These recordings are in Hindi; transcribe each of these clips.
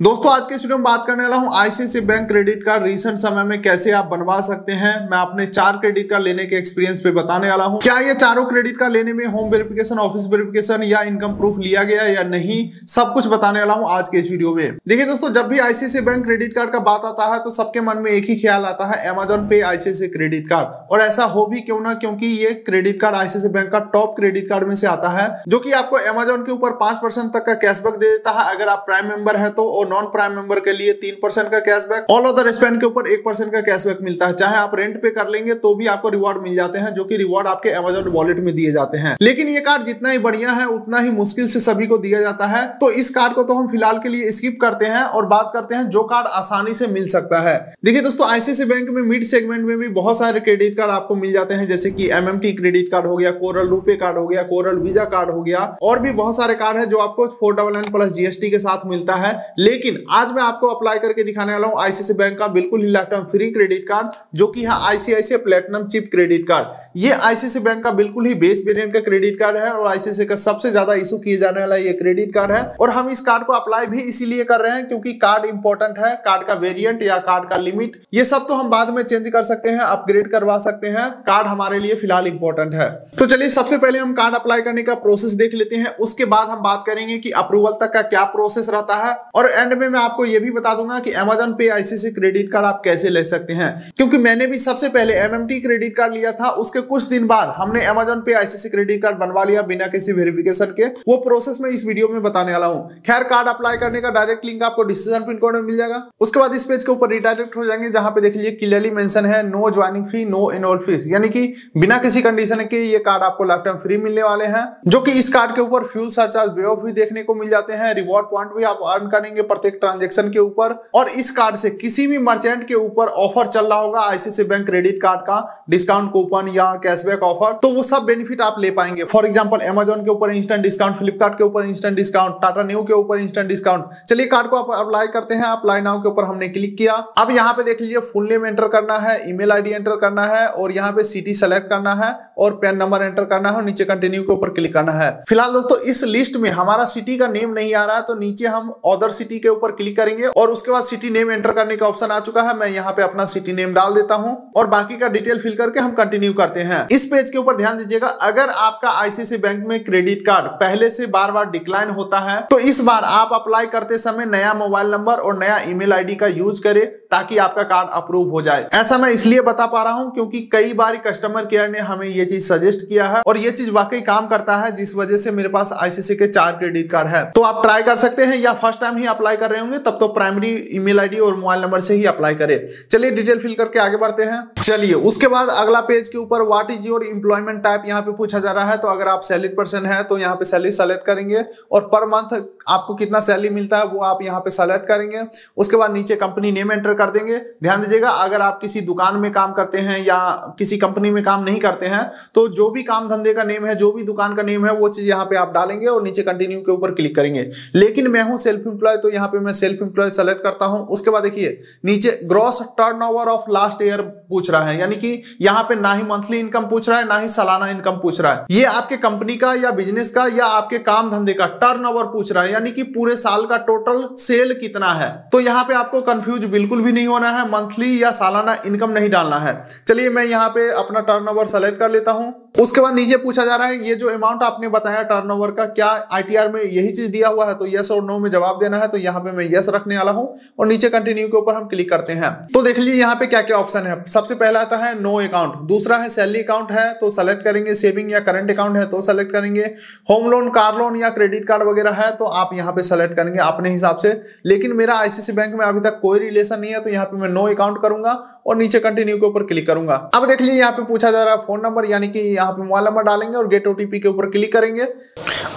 दोस्तों आज के इस वीडियो में बात करने वाला हूँ ICICI bank credit card recent समय में कैसे आप बनवा सकते हैं मैं अपने चार क्रेडिट कार्ड लेने के एक्सपीरियंस पे बताने वाला हूँ क्या ये चारों क्रेडिट कार्ड लेने में होम वेरिफिकेशन ऑफ़िस वेरिफिकेशन या इनकम प्रूफ लिया गया या नहीं सब कुछ बताने वाला हूँ आज के इस वीडियो में देखिए दोस्तों जब भी आईसीआईसी बैंक क्रेडिट कार्ड का बात आता है तो सबके मन में एक ही ख्याल आता है एमेजोन पे आईसीआईसी क्रेडिट कार्ड और ऐसा हो भी क्यों ना क्योंकि ये क्रेडिट कार्ड आईसीआईसी बैंक का टॉप क्रेडिट कार्ड में से आता है जो की आपको एमेजोन के ऊपर पाँच तक का कैशबैक दे देता है अगर आप प्राइम मेंबर है तो और नॉन प्राइम मेंबर के लिए तीन परसेंट का कैशबैक ऑल अदर स्पेंड के ऊपर एक परसेंट का कैशबैक मिलता है। चाहे आप रेंट पे कर लेंगे तो भी आपको रिवॉर्ड मिल जाते हैं, जो कि रिवॉर्ड आपके अमेजोन वॉलेट में दिए जाते हैं। लेकिन ये कार्ड जितना ही बढ़िया है, उतना ही मुश्किल से सभी को दिया जाता है। तो इस कार्ड को तो हम फ़िलहाल के लिए स्किप करते हैं और बात करते हैं जो कार्ड आसानी से मिल सकता है। देखिए दोस्तों आईसीसी बैंक में मिड सेगमेंट में भी बहुत सारे क्रेडिट कार्ड आपको मिल जाते हैं, जैसे कि एमएमटी क्रेडिट कार्ड हो गया कोरल रूपे कार्ड हो गया कोरल वीज़ा कार्ड हो गया, और भी बहुत सारे कार्ड है जो आपको four double nine plus GST के साथ मिलता है। लेकिन आज मैं आपको अप्लाई करके दिखाने वाला हूँ आईसीसी बैंक का बिल्कुल ही life time free credit card जो कि है ICICI platinum chip credit card ये आईसीसी बैंक का बिल्कुल ही बेस वेरिएंट का क्रेडिट कार्ड है और आईसीसी का सबसे ज़्यादा इशू किए जाने वाला ये क्रेडिट कार्ड है। और हम इस कार्ड को अप्लाई भी इसीलिए कर रहे हैं क्योंकि कार्ड इंपॉर्टेंट है कार्ड का वेरियंट या कार्ड का लिमिट ये सब तो हम बाद में चेंज कर सकते हैं अपग्रेड करवा सकते हैं। कार्ड हमारे लिए फ़िलहाल इंपॉर्टेंट है। तो चलिए, सबसे पहले हम कार्ड अप्लाई करने का प्रोसेस देख लेते हैं। उसके बाद हम बात करेंगे कि अप्रूवल तक का क्या प्रोसेस रहता है और एंड में मैं आपको ये भी बता दूँगा कि अमेजन पे आईसीसी क्रेडिट कार्ड आप कैसे ले सकते हैं। क्योंकि मैंने भी सबसे पहले एमएमटी क्रेडिट कार्ड लिया था, उसके कुछ दिन बाद हमने अमेजन पे आईसीसी क्रेडिट कार्ड बनवा लिया बिना किसी वेरिफिकेशन के। वो प्रोसेस में इस वीडियो में बताने वाला हूँ। खैर कार्ड अप्लाई करने का डायरेक्ट लिंक आपको डिसीज़न पिन कोड में मिल जाएगा। उसके बाद इस पेज के ऊपर रिडायरेक्ट हो जाएँगे, जहाँ पे देख लीजिए क्लियरली मेंशन है no joining fee no annual fees यानी कि बिना किसी कंडीशन के ये कार्ड आपको लाइफ टाइम फ्री मिलने वाले हैं, जो कि इस कार्ड के ऊपर फ्यूल सरचार्ज वे ऑफ़ भी देखने को मिल जाते हैं रिवॉर्ड पॉइंट भी आप अर्न करेंगे प्रत्येक ट्रांजेक्शन के ऊपर और इस कार्ड से किसी भी मर्चेंट के ऊपर ऑफ़र चल रहा होगा आईसीसी बैंक क्रेडिट कार्ड का डिस्काउंट कूपन या कैशबैक ऑफ़र तो वो सब बेनिफिट आप ले पाएँगे। फॉर एग्ज़ाम्पल अमेजोन के ऊपर इंस्टेंट डिस्काउंट फ्लिपकार्ट के ऊपर इंस्टेंट डिस्काउंट टाटा न्यू के ऊपर इंस्टेंट डिस्काउंट चलिए कार्ड को आप अप्लाई करते हैं अप्लाई नाउ के ऊपर हमने क्लिक किया। अब यहाँ पे देख लीजिए फुल नेम एंटर करना है ईमेल आईडी एंटर करना है और यहाँ पे सिटी सेलेक्ट करना है और पैन नंबर एंटर करना है और नीचे कंटिन्यू के ऊपर क्लिक करना है। फ़िलहाल दोस्तों, इस लिस्ट में हमारा सिटी का नेम नहीं आ रहा है तो नीचे हम अदर सिटी के ऊपर क्लिक करेंगे और उसके बाद सिटी नेम एंटर करने का ऑप्शन आ चुका है। मैं यहाँ पे अपना सिटी नेम डाल देता हूँ और बाकी का डिटेल फिल करके हम कंटिन्यू करते हैं। इस पेज के ऊपर ध्यान दीजिएगा, अगर आपका आईसीसी बैंक में क्रेडिट कार्ड पहले से बार बार डिक्लाइन होता है तो इस बार आप अप्लाई करते समय नया मोबाइल नंबर और नया ईमेल आईडी का यूज़ करें ताकि आपका कार्ड अप्रूव हो जाए। ऐसा मैं इसलिए बता पा रहा हूँ क्योंकि कई बार कस्टमर केयर ने हमें ये चीज़ सजेस्ट किया है और ये चीज़ वाकई काम करता है, जिस वजह से मेरे पास आईसीसी के चार क्रेडिट कार्ड है। तो आप ट्राई कर सकते हैं या फ़र्स्ट टाइम ही अप्लाई कर रहे होंगे, तब तो प्राइमरी ईमेल आईडी और मोबाइल नंबर से ही अप्लाई करें। चलिए डिटेल फिल करके आगे बढ़ते हैं। चलिए, उसके बाद अगला पेज के ऊपर what is your employment type यहाँ पे पूछा जा रहा है। तो अगर आप सैलरी पर्सन है तो यहाँ पे सैलरी सेलेक्ट करेंगे और पर मंथ आपको कितना सैलरी मिलता है, वो आप यहाँ पे सेलेक्ट करेंगे। उसके बाद नीचे कंपनी नेम एंटर कर देंगे। ध्यान दीजिएगा, अगर आप किसी दुकान में काम करते हैं या किसी कंपनी में काम नहीं करते हैं तो जो भी काम धंधे का नेम है, जो भी दुकान का नेम है, वो चीज़ यहाँ पे आप डालेंगे और नीचे कंटिन्यू के ऊपर क्लिक करेंगे। लेकिन मैं हूँ सेल्फ एम्प्लॉय तो यहाँ पे मैं सेल्फ एम्प्लॉय सेलेक्ट करता हूँ। उसके बाद देखिए, नीचे gross turnover last year पूछ रहा है। यानी कि यहाँ पे ना ही मंथली इनकम पूछ रहा है, ना ही सालाना इनकम पूछ रहा है। ये आपके कंपनी का या बिज़नेस का या आपके काम धंधे का टर्न पूछ रहा है। यानी कि पूरे साल का टोटल सेल कितना है? तो यहाँ पे आपको कंफ्यूज बिल्कुल भी नहीं होना है। मंथली या सालाना इनकम नहीं डालना है। चलिए, मैं यहाँ पे अपना टर्न सेलेक्ट कर लेता हूँ। उसके बाद नीचे पूछा जा रहा है, ये जो अमाउंट आपने बताया टर्नओवर का, क्या आईटीआर में यही चीज़ दिया हुआ है? तो यस और नो में जवाब देना है तो यहाँ पे मैं यस रखने वाला हूँ और नीचे कंटिन्यू के ऊपर हम क्लिक करते हैं। तो देख लीजिए यहाँ पे क्या क्या ऑप्शन है। सबसे पहला आता है नो अकाउंट दूसरा है सैलरी अकाउंट है तो सेलेक्ट करेंगे सेविंग या करंट अकाउंट है तो सेलेक्ट करेंगे। होम लोन कार लोन या क्रेडिट कार्ड वगैरह है तो आप यहाँ पे सेलेक्ट करेंगे अपने हिसाब से। लेकिन मेरा आईसीसी बैंक में अभी तक कोई रिलेशन नहीं है तो यहाँ पे मैं नो अकाउंट करूँगा। और नीचे कंटिन्यू के ऊपर क्लिक करूँगा। अब देख लीजिए, यहाँ पे पूछा जा रहा है फ़ोन नंबर यानी कि यहाँ पे मोबाइल नंबर डालेंगे और गेट ओटीपी के ऊपर क्लिक करेंगे।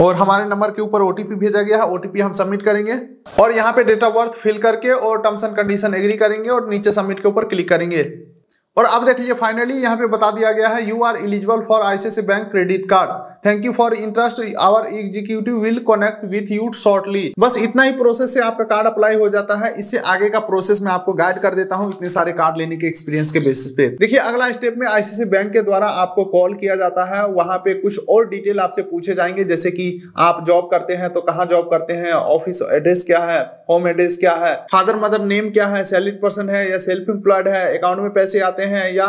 और हमारे नंबर के ऊपर ओटीपी भेजा गया है ओटीपी हम सबमिट करेंगे। और यहाँ पे डेट ऑफ़ बर्थ फिल करके और टर्म्स एंड कंडीशन एग्री करेंगे और नीचे सबमिट के ऊपर क्लिक करेंगे। और अब देख लीजिए फाइनली यहाँ पे बता दिया गया है you are eligible for ICICI bank credit card thank you for interest our executive will connect with you shortly बस इतना ही प्रोसेस से आपका कार्ड अप्लाई हो जाता है। इससे आगे का प्रोसेस मैं आपको गाइड कर देता हूँ इतने सारे कार्ड लेने के एक्सपीरियंस के बेसिस पे। देखिए, अगला स्टेप में आईसीसी बैंक के द्वारा आपको कॉल किया जाता है। वहाँ पे कुछ और डिटेल आपसे पूछे जाएँगे। जैसे कि आप जॉब करते हैं तो कहाँ जॉब करते हैं? ऑफ़िस एड्रेस क्या है? होम एड्रेस क्या है? फादर मदर नेम क्या है? सैलरीड पर्सन है या सेल्फ एम्प्लॉयड है? अकाउंट में पैसे आते हैं या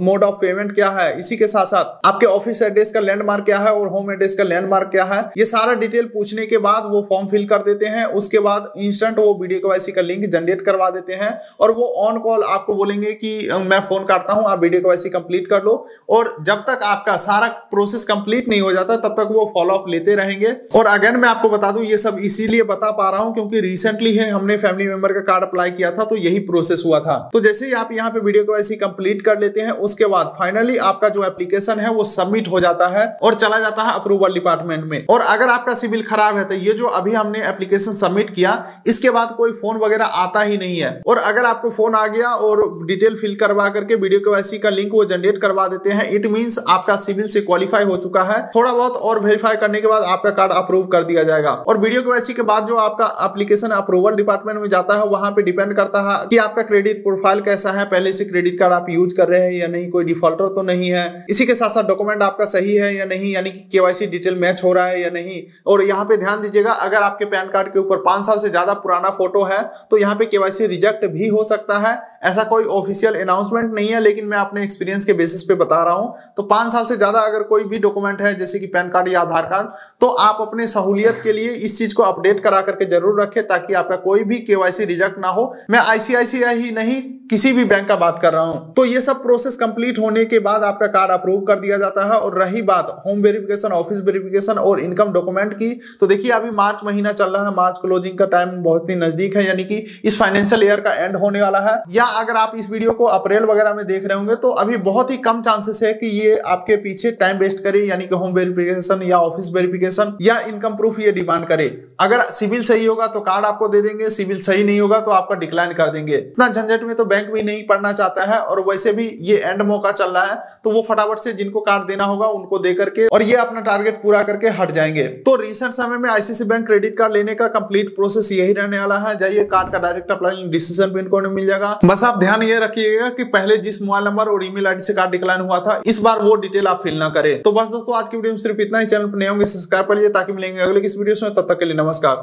मोड ऑफ़ पेमेंट क्या है? इसी के साथ साथ आपके ऑफ़िस एड्रेस का लैंडमार्क क्या है और होम एड्रेस का लैंडमार्क क्या है, ये सारा डिटेल पूछने के बाद वो फॉर्म फिल कर देते हैं। उसके बाद इंस्टेंट वो वीडियो के का लिंक जनरेट करवा देते हैं और वो ऑन कॉल आपको बोलेंगे कि मैं फ़ोन करता हूँ, आप वीडियो के कंप्लीट कर लो। और जब तक आपका सारा प्रोसेस कंप्लीट नहीं हो जाता, तब तक वो फॉलो अप लेते रहेंगे। और अगेन मैं आपको बता दूँ, ये सब इसीलिए बता पा रहा हूँ क्योंकि रिसेंटली है हमने फैमिली मेंबर का कार्ड अप्लाई किया था तो यही प्रोसेस हुआ था। तो जैसे ही आप यहाँ पे वीडियो को ऐसी कंप्लीट कर लेते हैं, उसके बाद फाइनली आपका जो एप्लीकेशन है, वो सबमिट हो जाता है और चला जाता है अप्रूवल डिपार्टमेंट में। और अगर आपका सिविल खराब है तो ये जो अभी हमने एप्लीकेशन सबमिट किया, इसके बाद कोई फ़ोन वगैरह आता ही नहीं है। और अगर आपको फ़ोन आ गया और डिटेल फिल करवा करके वीडियो के का लिंक वो जनरेट करवा देते हैं इट मीन आपका सिविल से क्वालिफाई हो चुका है। थोड़ा बहुत और वेरीफाई करने के बाद आपका कार्ड अप्रूव कर दिया जाएगा। और वीडियो के के बाद जो आपका एप्लीकेशन अप्रूवल डिपार्टमेंट में जाता है, वहाँ पे डिपेंड करता है कि आपका क्रेडिट प्रोफ़ाइल कैसा है, पहले से क्रेडिट कार्ड आप यूज़ कर रहे हैं या नहीं, कोई डिफॉल्टर तो नहीं है। इसी के साथ साथ डॉक्यूमेंट आपका सही है या नहीं यानी कि केवाईसी डिटेल मैच हो रहा है या नहीं? और यहाँ पे ध्यान दीजिएगा, अगर आपके पैन कार्ड के ऊपर पाँच साल से ज़्यादा पुराना फ़ोटो है तो यहाँ पे केवाईसी रिजेक्ट भी हो सकता है। ऐसा कोई ऑफिशियल अनाउंसमेंट नहीं है, लेकिन मैं अपने एक्सपीरियंस के बेसिस पे बता रहा हूँ। तो पाँच साल से ज़्यादा अगर कोई भी डॉक्यूमेंट है, जैसे कि पैन कार्ड या आधार कार्ड तो आप अपने सहूलियत के लिए इस चीज़ को अपडेट करा करके ज़रूर रखें, ताकि आपका कोई भी केवाईसी रिजेक्ट ना हो। मैं आईसीआईसीआई ही नहीं किसी भी बैंक का बात कर रहा हूँ तो ये सब प्रोसेस कंप्लीट होने के बाद आपका कार्ड अप्रूव कर दिया जाता है और रही बात होम वेरिफिकेशन ऑफ़िस वेरिफिकेशन और इनकम डॉक्यूमेंट की तो देखिए अभी मार्च महीना चल रहा है, मार्च क्लोजिंग का टाइम बहुत ही नज़दीक है, यानी कि इस फाइनेंशियल ईयर का एंड होने वाला है। या अगर आप इस वीडियो को अप्रैल वगैरह में देख रहे होंगे तो अभी बहुत ही कम चांसेस है कि ये आपके पीछे टाइम वेस्ट करे, यानी कि होम वेरिफिकेशन या ऑफ़िस वेरिफिकेशन या इनकम प्रूफ ये डिमांड करे। अगर सिविल सही होगा तो कार्ड आपको दे देंगे, सिविल सही नहीं होगा तो आपका डिक्लाइन कर देंगे। इतना झंझट में तो बैंक भी नहीं पढ़ना चाहता है और वैसे भी ये एंड मौका चल रहा है तो वो फटाफट से जिनको कार्ड देना होगा, उनको दे करके और ये अपना टारगेट पूरा करके हट जाएँगे। तो रिसेंट समय में आईसीसी बैंक क्रेडिट कार्ड लेने का कंप्लीट प्रोसेस यही रहने वाला है। जाइए कार्ड का डायरेक्ट अप्लाई डिसीज़न पिन कोड मिल जाएगा। बस आप ध्यान ये रखिएगा कि पहले जिस मोबाइल नंबर और ईमेल आईडी से कार्ड डिक्लाइन हुआ था, इस बार वो डिटेल आप फिल ना करें। तो बस दोस्तों, आज की वीडियो में सिर्फ़ इतना ही। चैनल पर नहीं होंगे सब्सक्राइब कर लीजिए ताकि मिलेंगे अगले किस वीडियो में। तब तक के लिए नमस्कार।